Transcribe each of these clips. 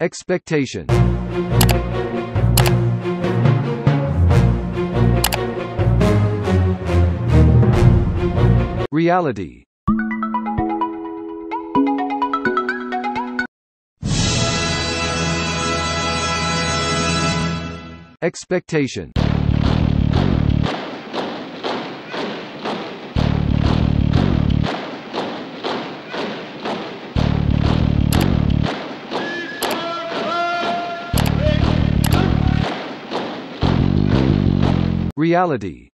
Expectation. Reality. Expectation. Reality.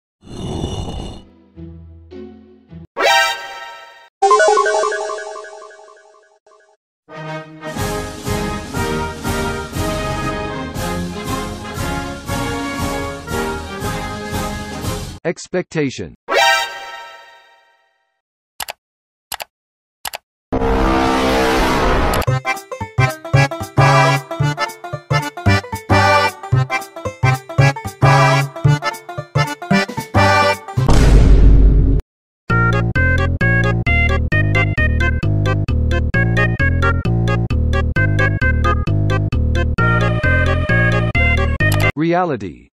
Expectation. Reality.